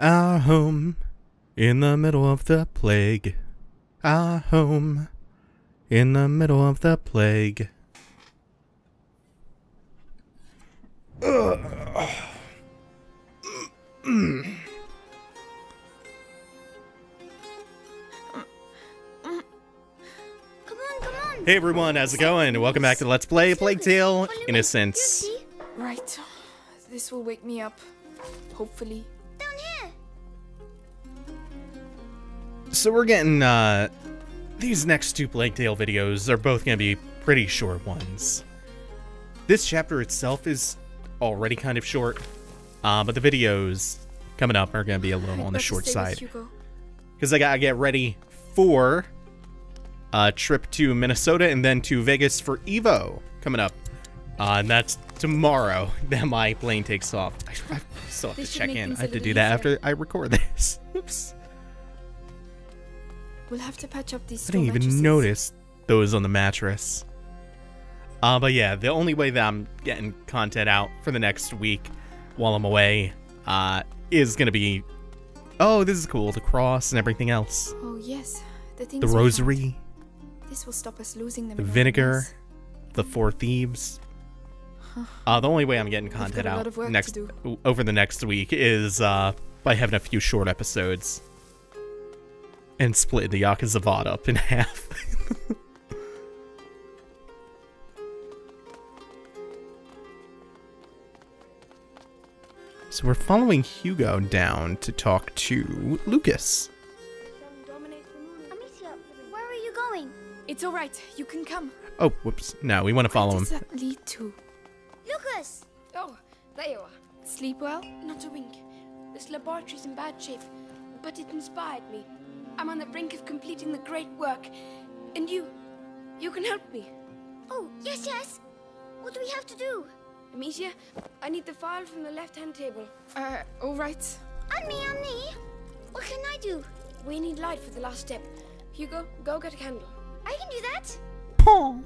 Our home in the middle of the plague. Our home in the middle of the plague. Come on, come on. Hey everyone, how's it going? Welcome back to Let's Play Plague Tale Innocence. Right. This will wake me up. Hopefully. So we're getting, uh, these next two Plague Tale videos are both gonna be pretty short ones. This chapter itself is already kind of short, uh, but the videos coming up are gonna be a little on the short side. Because I gotta get ready for a trip to Minnesota and then to Vegas for Evo coming up. Uh, and that's tomorrow that my plane takes off. I, I still have to check in. I have to do that after I record this. Oops. We'll have to patch up these I didn't even mattresses. notice those on the mattress. Uh, but yeah, the only way that I'm getting content out for the next week while I'm away uh, is gonna be, oh, this is cool, the cross and everything else, Oh yes, the things the rosary, This will stop us losing them. the vinegar, the four thieves. Uh, the only way I'm getting content out of work to next over the next week is uh, by having a few short episodes and split the Yakuza VOD up in half. so we're following Hugo down to talk to Lucas. Amicia, where are you going? It's all right. You can come. Oh, whoops. No, we want to follow Where him. does that lead to? Lucas! Oh, there you are. Sleep well? Not a wink. This laboratory's in bad shape, but it inspired me. I'm on the brink of completing the great work, and you, you can help me. Oh, yes, yes. What do we have to do? Amicia, I need the file from the left-hand table. Uh, all right. On me, on me. What can I do? We need light for the last step. Hugo, go get a candle. I can do that.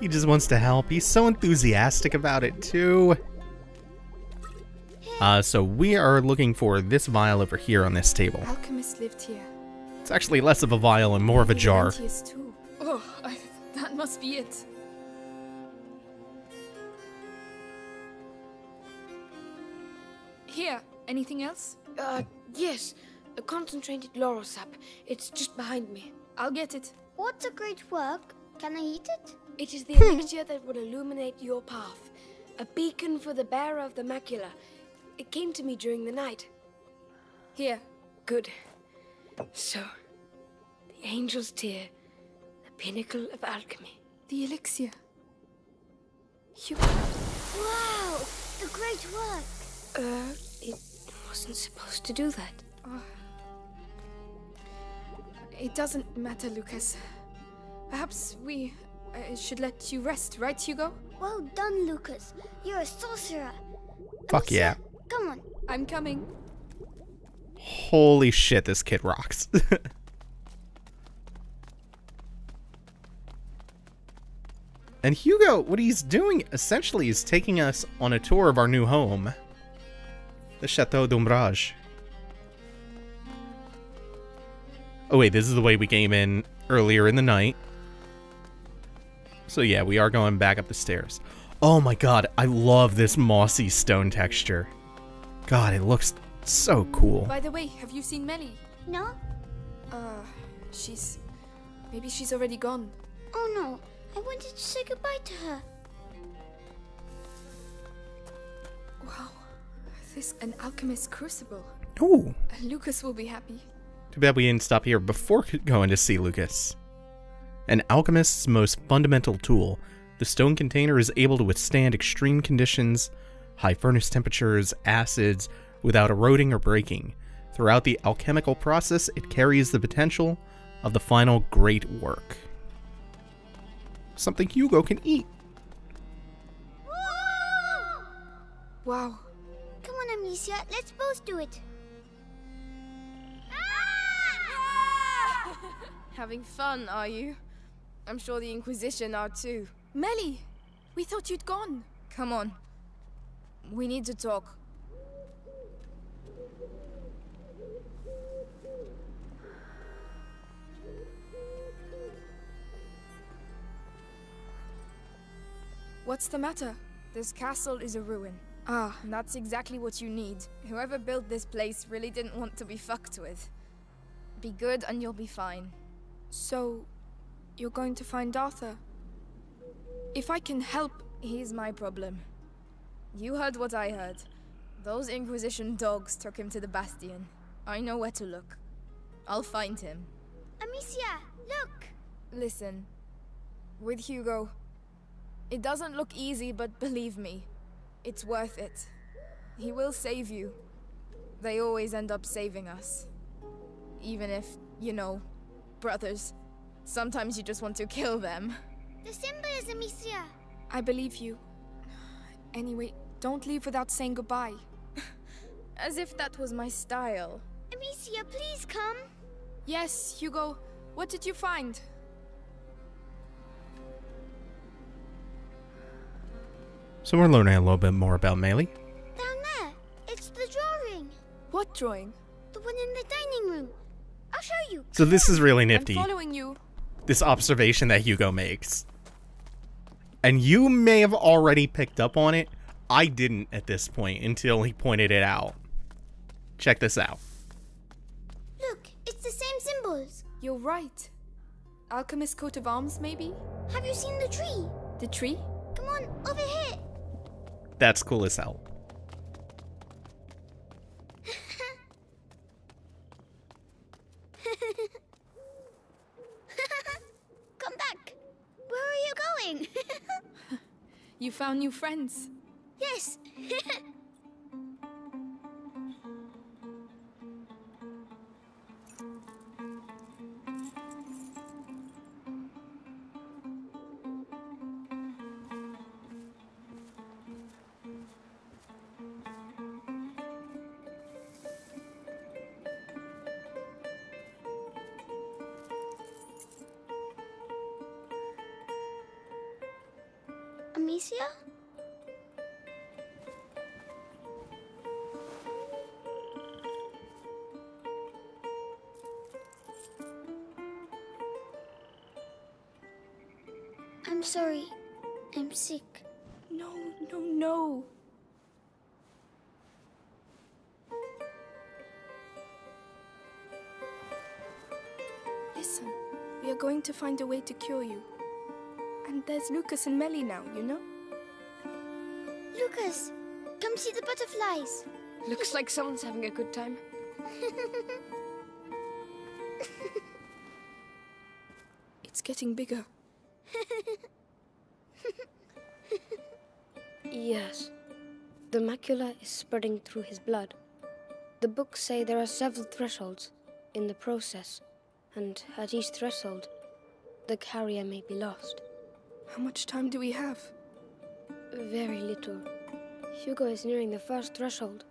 He just wants to help. He's so enthusiastic about it, too. Uh, so we are looking for this vial over here on this table. Alchemist lived here. It's actually less of a vial and more of a jar. Oh, I, that must be it. Here. Anything else? Uh, yes, a concentrated laurel sap. It's just behind me. I'll get it. What's a great work? Can I eat it? It is the elixir that will illuminate your path, a beacon for the bearer of the macula. It came to me during the night. Here. Good. So, the angel's tear, the pinnacle of alchemy. The elixir. You. Wow, the great work. Uh, it wasn't supposed to do that. Oh. It doesn't matter, Lucas. Perhaps we uh, should let you rest, right, Hugo? Well done, Lucas. You're a sorcerer. Fuck yeah. Come on. I'm coming. Holy shit, this kid rocks. and Hugo, what he's doing essentially is taking us on a tour of our new home, the Chateau d'Ombrage. Oh wait, this is the way we came in earlier in the night. So yeah, we are going back up the stairs. Oh my god, I love this mossy stone texture. God, it looks so cool. By the way, have you seen Melly? No? Uh, she's. Maybe she's already gone. Oh no. I wanted to say goodbye to her. Wow. This an alchemist crucible. Ooh. Lucas will be happy. Too bad we didn't stop here before going to see Lucas. An alchemist's most fundamental tool, the stone container is able to withstand extreme conditions, high furnace temperatures, acids, without eroding or breaking. Throughout the alchemical process, it carries the potential of the final great work. Something Hugo can eat. Wow. Come on, Amicia. Let's both do it. Having fun, are you? I'm sure the Inquisition are too. Melly! We thought you'd gone. Come on. We need to talk. What's the matter? This castle is a ruin. Ah, that's exactly what you need. Whoever built this place really didn't want to be fucked with. Be good and you'll be fine. So, you're going to find Arthur? If I can help, he's my problem. You heard what I heard. Those Inquisition dogs took him to the Bastion. I know where to look. I'll find him. Amicia, look! Listen, with Hugo, it doesn't look easy, but believe me, it's worth it. He will save you. They always end up saving us. Even if, you know, brothers, sometimes you just want to kill them. The symbol is Amicia. I believe you. Anyway, don't leave without saying goodbye. As if that was my style. Amicia, please come. Yes, Hugo. What did you find? So we're learning a little bit more about Melly. Down there. It's the drawing. What drawing? The one in the dining room. I'll show you. So this is really nifty. I'm following you. this observation that Hugo makes. And you may have already picked up on it. I didn't at this point until he pointed it out. Check this out. Look, it's the same symbols. You're right. Alchemist coat of arms, maybe? Have you seen the tree? The tree? Come on, over here. That's cool as hell. Come back. Where are you going? You found new friends. yes. Amicia? I'm sorry. I'm sick. No, no, no. Listen, we are going to find a way to cure you. And there's Lucas and Melly now, you know? Lucas, come see the butterflies. Looks like someone's having a good time. It's getting bigger. Yes. The macula is spreading through his blood. The books say there are several thresholds in the process, and at each threshold, the carrier may be lost. How much time do we have? Very little. Hugo is nearing the first threshold.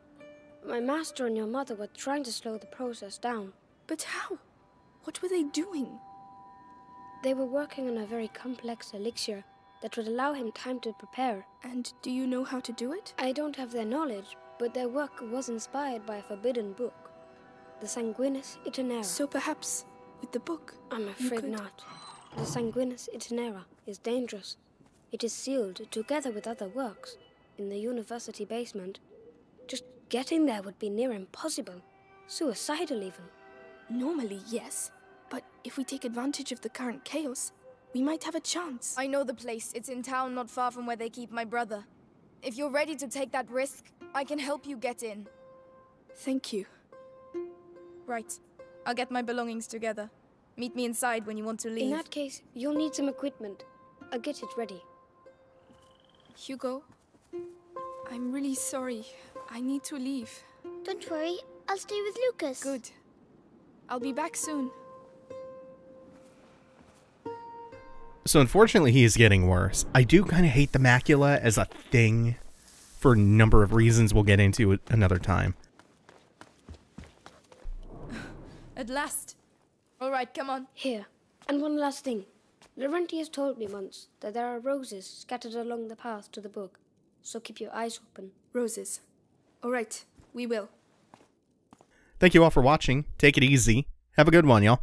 My master and your mother were trying to slow the process down. But how? What were they doing? They were working on a very complex elixir that would allow him time to prepare. And do you know how to do it? I don't have their knowledge, but their work was inspired by a forbidden book, the Sanguinis Itinera. So perhaps with the book. I'm afraid could- not. The Sanguinis Itinera is dangerous. It is sealed together with other works in the university basement. Just getting there would be near impossible. Suicidal, even. Normally, yes. But if we take advantage of the current chaos, we might have a chance. I know the place. It's in town not far from where they keep my brother. If you're ready to take that risk, I can help you get in. Thank you. Right. I'll get my belongings together. Meet me inside when you want to leave. In that case, you'll need some equipment. I'll get it ready. Hugo, I'm really sorry. I need to leave. Don't worry, I'll stay with Lucas. Good. I'll be back soon. So unfortunately, he is getting worse. I do kind of hate the macula as a thing for a number of reasons we'll get into it another time. At last. All right, come on. Here. And one last thing. Laurentius told me once that there are roses scattered along the path to the book, so keep your eyes open. Roses. All right, we will. Thank you all for watching. Take it easy. Have a good one, y'all.